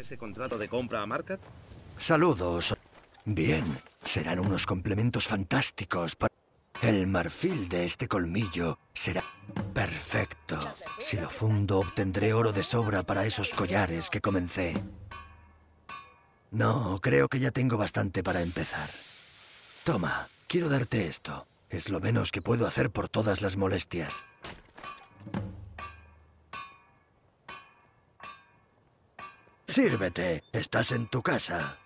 ese contrato de compra a Market? Saludos. Bien, serán unos complementos fantásticos para... El marfil de este colmillo será perfecto. Si lo fundo, obtendré oro de sobra para esos collares que comencé. No, creo que ya tengo bastante para empezar. Toma, quiero darte esto. Es lo menos que puedo hacer por todas las molestias. Sírvete, estás en tu casa.